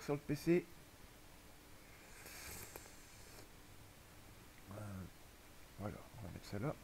sur le PC. Euh, Voilà, on va mettre ça là.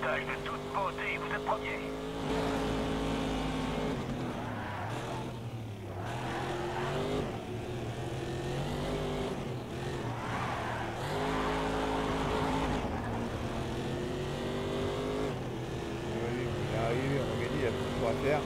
Pilotage de toute beauté, vous êtes premier. Allez, on est arrivé, on a gagné, il y a plus à faire.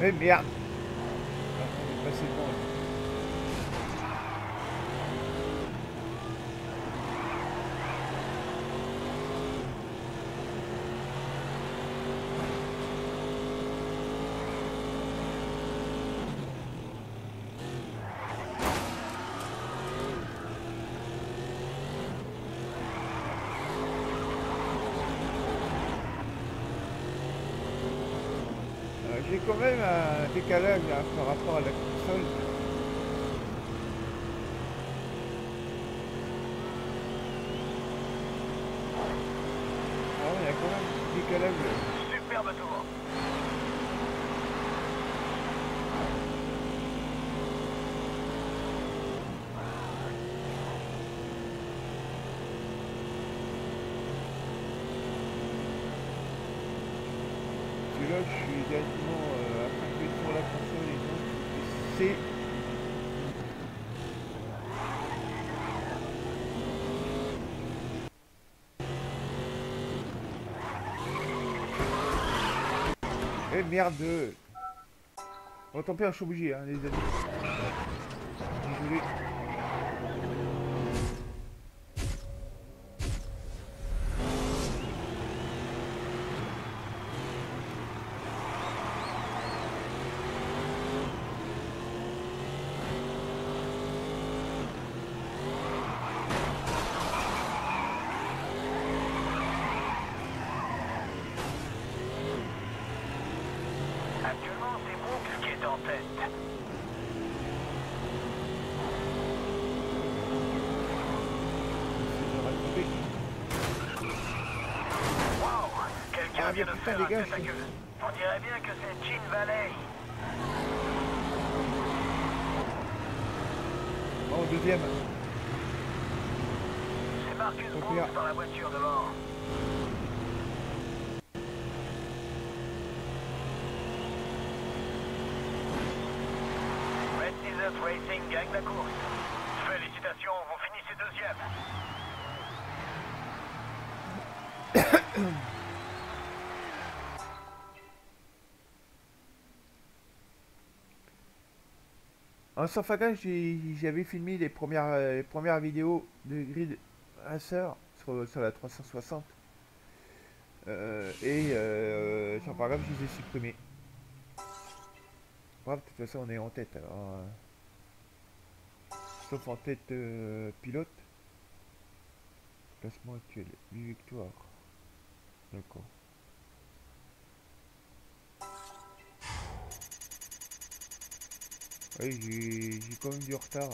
Mais merde Ah, on est passé devant, là. Euh, J'ai quand même un décalage là, par rapport à la console. Ah ouais, il y a quand même un petit décalage. Superbe tour. Parce que là, je suis directement euh, appuyé sur la console et donc c'est Eh merde Bon tant pis, je suis obligé, hein, les amis. Désolé. Actuellement, c'est Brooks qui est en tête. Je vais rattraper. Wow Quelqu'un Ah, vient mais de putain, faire les un gars, tête à c'est- queue. On dirait bien que c'est Chin Valley. Oh, deuxième. C'est Marcus Ok. Brooks dans la voiture devant. Red Desert Racing gagne la course. Félicitations, vous finissez deuxième. En Sanfaga, j'ai- j'avais filmé les premières, euh, premières vidéos de Grid Racer sur, sur la 360. Euh, et euh, c'est pas grave, je les ai supprimés. Bref, de toute façon, on est en tête alors. euh, sauf en tête euh, pilote. Classement actuel 8 victoires. D'accord. Oui, j'ai j'ai quand même du retard.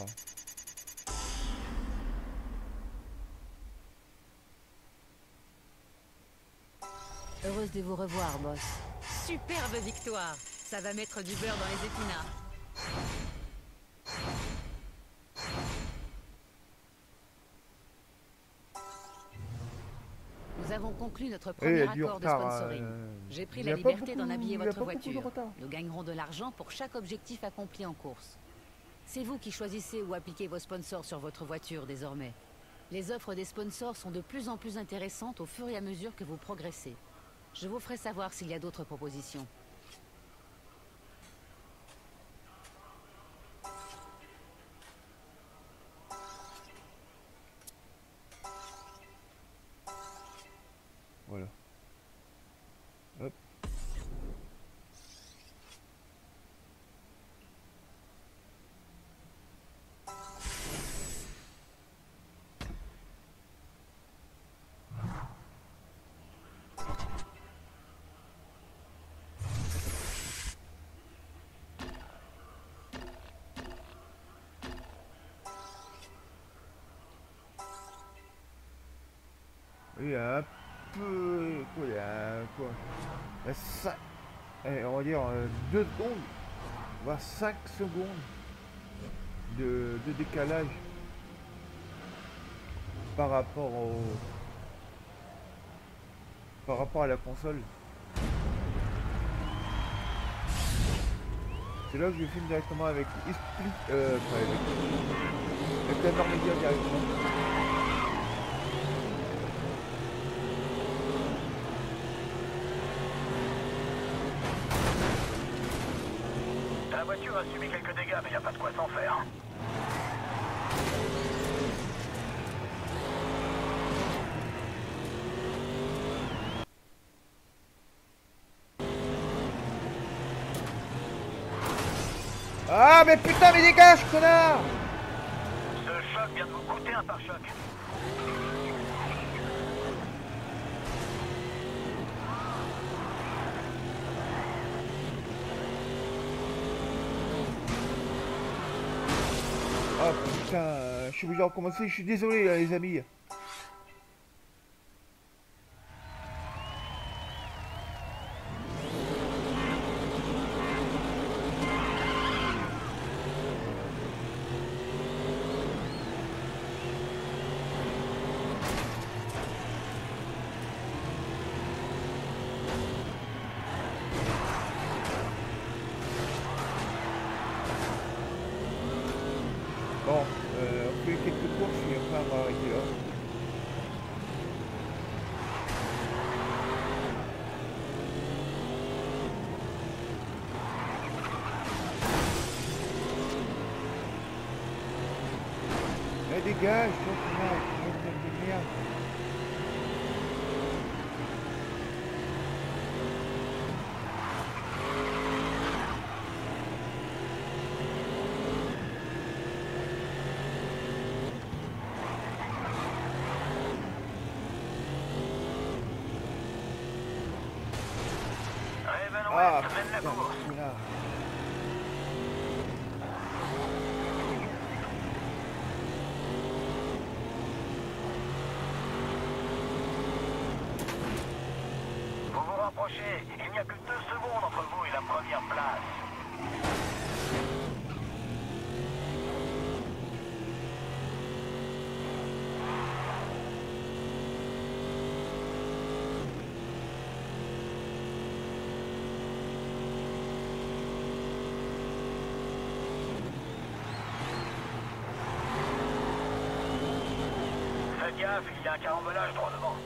Heureuse de vous revoir, boss. Superbe victoire Ça va mettre du beurre dans les épinards. Notre premier accord de sponsoring. euh, J'ai pris la liberté d'en habiller votre voiture. Nous gagnerons de l'argent pour chaque objectif accompli en course. C'est vous qui choisissez où appliquer vos sponsors sur votre voiture désormais. Les offres des sponsors sont de plus en plus intéressantes au fur et à mesure que vous progressez. Je vous ferai savoir s'il y a d'autres propositions. Oui, un peu. Quoi, il y a quoi Il y a cinq- eh, On va dire 2 secondes, voire 5 secondes de, de décalage par rapport au. par rapport à la console. C'est là que je filme directement avec Split, euh, avec, avec la directement. Voiture a subi quelques dégâts, mais y a pas de quoi s'en faire. Ah mais putain mais dégage connard Ce choc vient de vous coûter un pare-choc. Ah putain, euh, je suis obligé de recommencer, je suis désolé là, les amis. Bon, euh, on fait quelques courses et après on va arrêter là. Eh dégage, toi, connard, putain de merde. Raven Ah West mène la putain, course. connard. Vous vous rapprochez. Il n'y a que deux secondes entre vous et la première place. Faites gaffe, il y a un carambolage droit devant.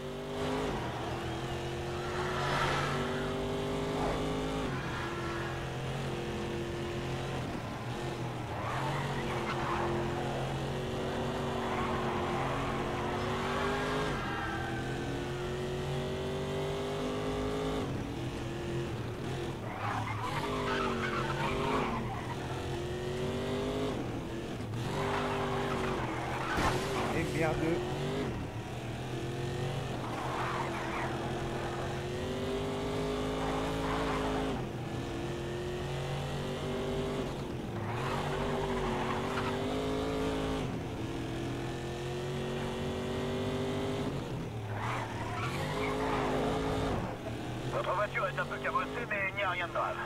Et merde. Votre voiture est un peu cabossée, mais il n'y a rien de grave.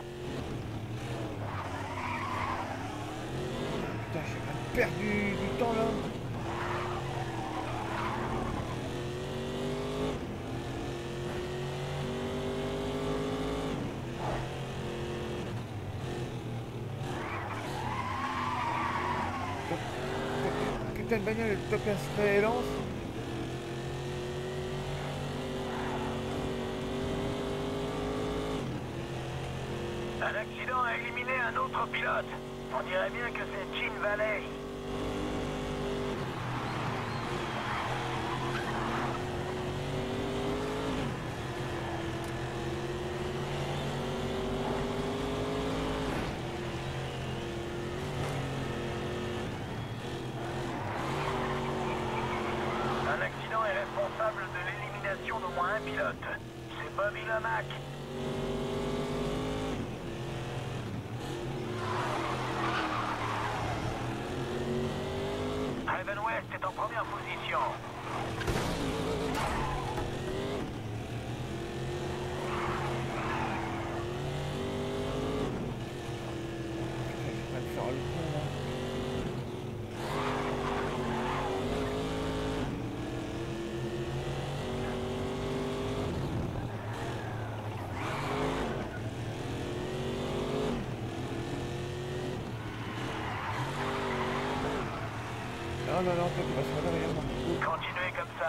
Putain, j'ai perdu du temps là. Putain de bagnole, elle top et lance. Un accident a éliminé On dirait bien que c'est Chin Valley. Un accident est responsable de l'élimination d'au moins un pilote. C'est Bobby Lomack. West est en première position. Putain, je vais me faire le con là. Non, non, non, toi tu vas se faire derrière moi.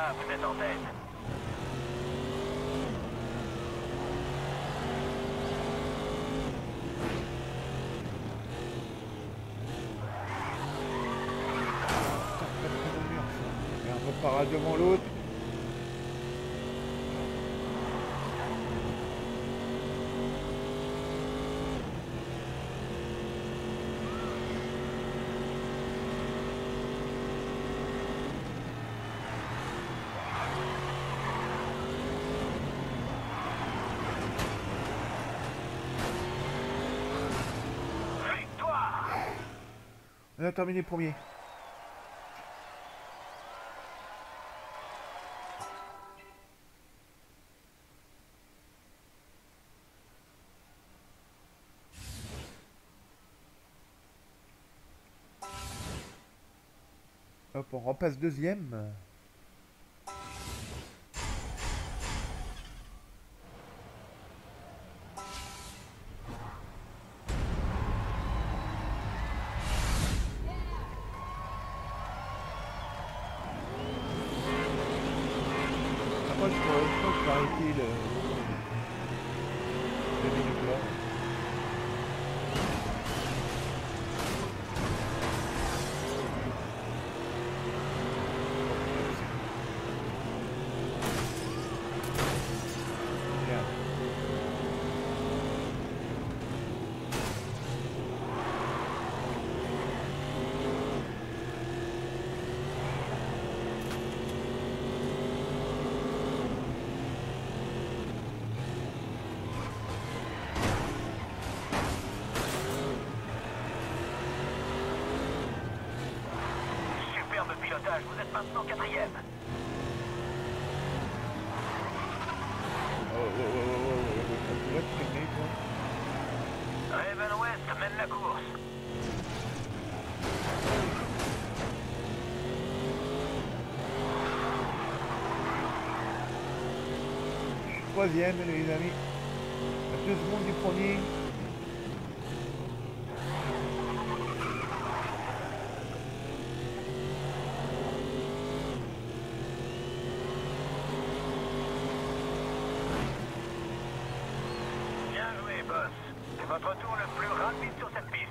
Vous êtes en tête. Putain, pas de dans le mur ça. Et un repart devant l'autre. Victoire On a terminé premier. Hop, on repasse deuxième. Pilotage, vous êtes maintenant quatrième. Oh, oh, oh. Raven West mène la course. Troisième, les amis. À deux secondes du premier. Bien joué, boss. C'est votre tour le plus rapide sur cette piste.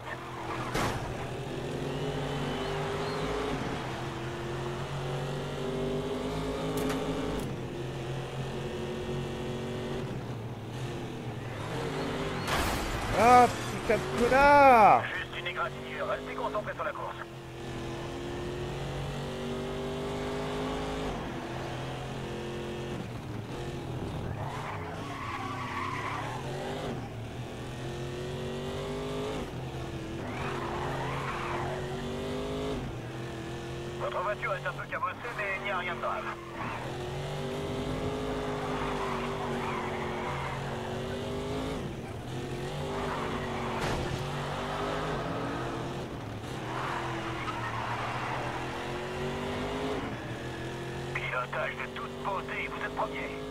Ah, putain de connard Juste une égratignure, restez concentrés sur la course. Votre voiture est un peu cabossée, mais il n'y a rien de grave. pilotage de toute beauté. Vous êtes premier.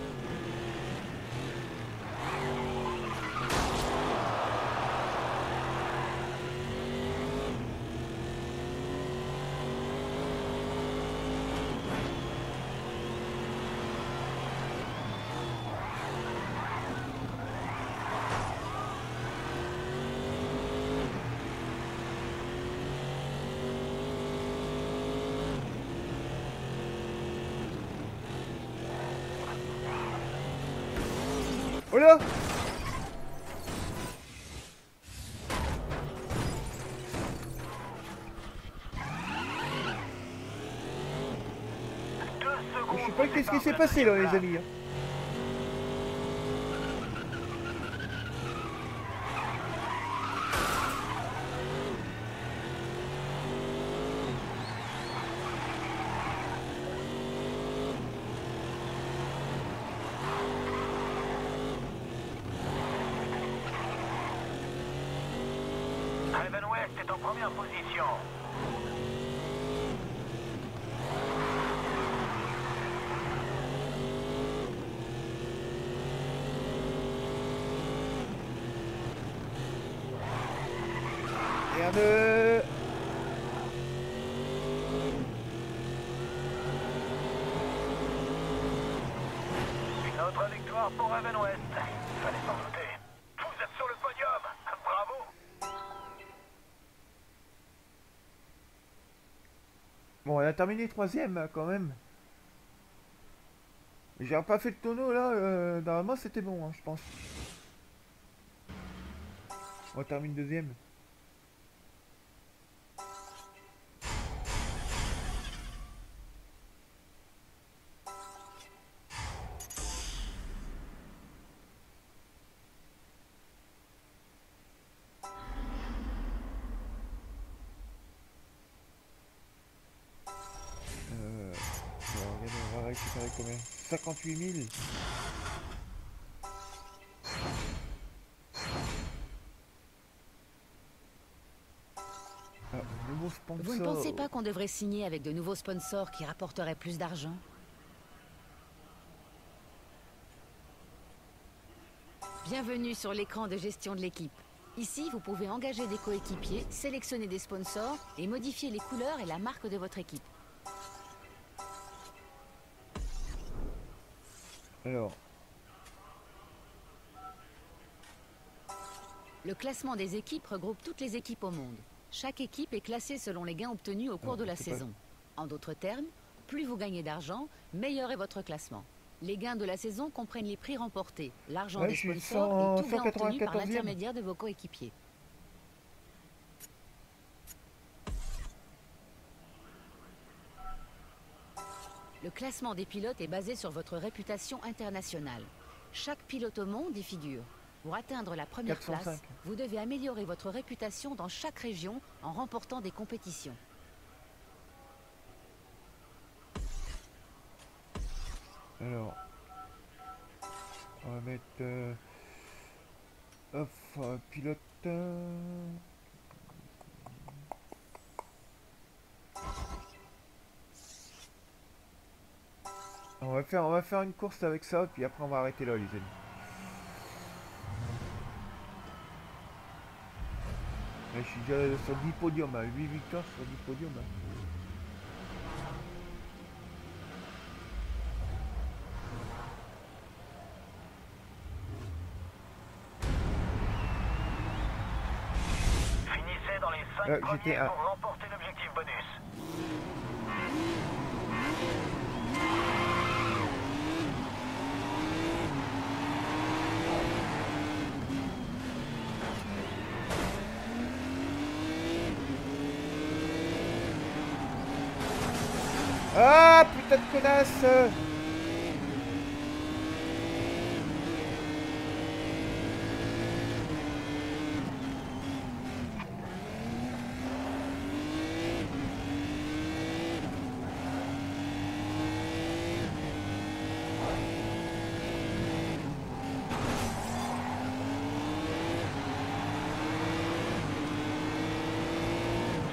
Oh là. Je sais pas qu'est-ce qui s'est passé là les amis. Est en première position. Merde Une autre victoire pour Raven West. Fallait s'en douter. Vous êtes sur le podium. Bravo. Bon, elle a terminé troisième quand même. J'ai pas fait le tonneau là, euh, normalement c'était bon, hein, je pense. On termine deuxième. Combien 58 000 Ah. Vous ne pensez pas qu'on devrait signer avec de nouveaux sponsors qui rapporteraient plus d'argent? Bienvenue sur l'écran de gestion de l'équipe. Ici, vous pouvez engager des coéquipiers, sélectionner des sponsors et modifier les couleurs et la marque de votre équipe. Alors, Le classement des équipes regroupe toutes les équipes au monde. Chaque équipe est classée selon les gains obtenus au cours Ah, de la pas- saison. En d'autres termes, plus vous gagnez d'argent, meilleur est votre classement. Les gains de la saison comprennent les prix remportés, l'argent Ouais, des sponsors et tout gain 194e. obtenu par l'intermédiaire de vos coéquipiers. Classement des pilotes est basé sur votre réputation internationale. Chaque pilote au monde y figure. Pour atteindre la première 405. place, vous devez améliorer votre réputation dans chaque région en remportant des compétitions. alors. On va mettre. Euh, off, euh, pilote. euh, On va faire, on va faire une course avec ça, puis après on va arrêter là, les amis. Là, je suis déjà sur 10 podiums, hein, 8 victoires sur 10 podiums. hein. Finissez dans les 5 Euh, premiers j'étais un- pour remporter l'objectif bonus. Connasse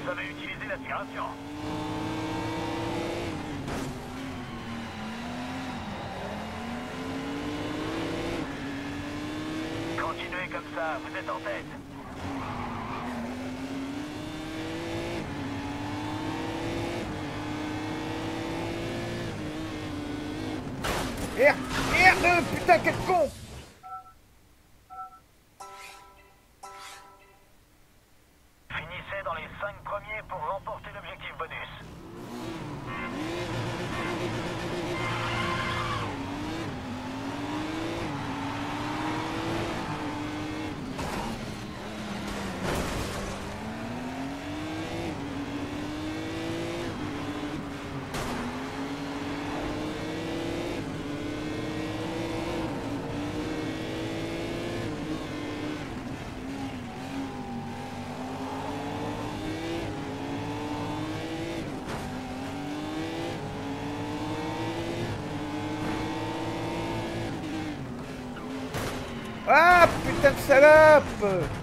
Vous avez utilisé l'aspiration. Continuez comme vous êtes en tête. Merde Merde Putain, quel con salope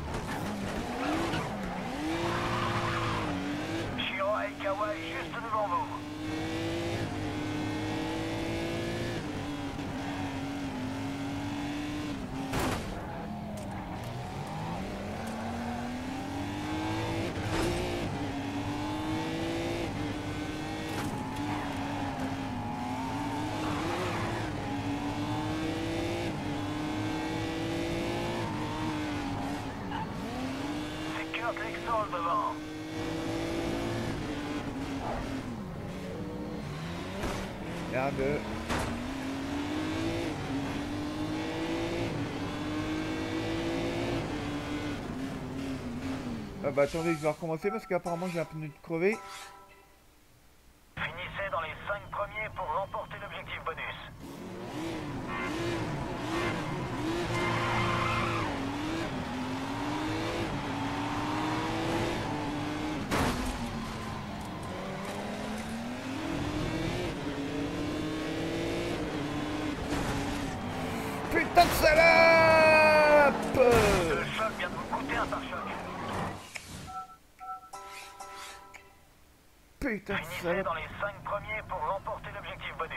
Devant. Merde. Ah bah attendez, je vais recommencer parce qu'apparemment j'ai un pneu de crevé. Finissez dans les 5 premiers pour remporter l'objectif bonus. Putain de de vous. Putain de salope dans les 5 premiers pour remporter l'objectif bonus.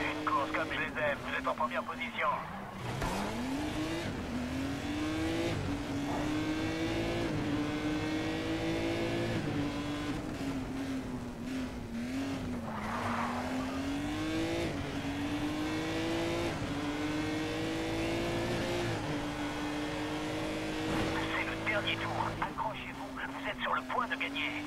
Une course comme je les aime, vous êtes en première position. C'est le dernier tour. Accrochez-vous, vous êtes sur le point de gagner.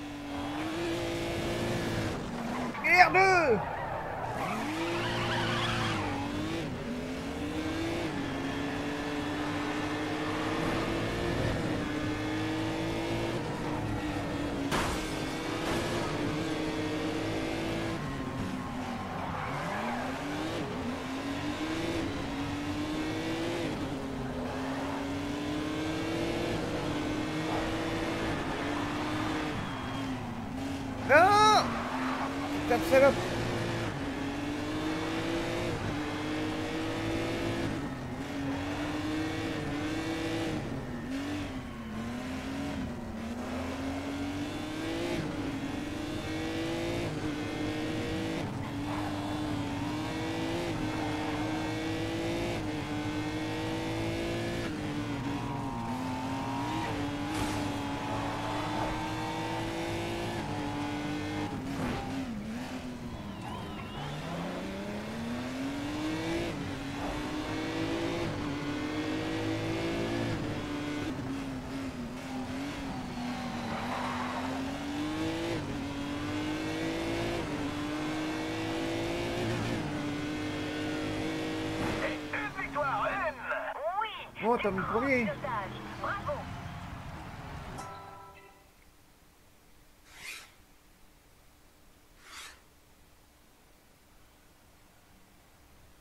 Putain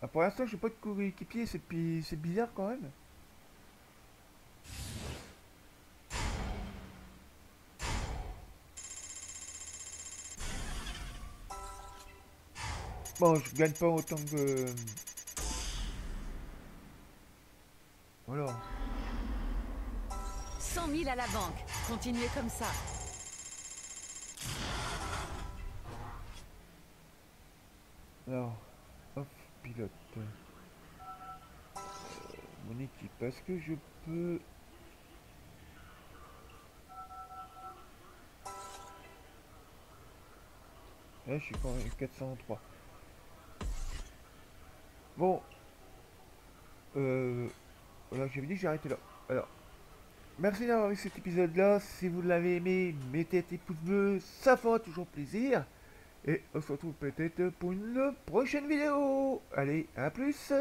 Ah, pour l'instant, je n'ai pas de coéquipier, c'est pi- c'est bizarre quand même. Bon, je gagne pas autant que... Voilà. 100 000 à la banque. Continuez comme ça. Alors, hop, pilote. Euh, mon équipe, est-ce que je peux... Là, je suis quand même 403. Bon. Euh... Voilà, j'avais dit j'ai arrêté là. Alors. Merci d'avoir vu cet épisode-là. Si vous l'avez aimé, mettez un petit pouce bleu. Ça fera toujours plaisir. Et on se retrouve peut-être pour une prochaine vidéo. Allez, à plus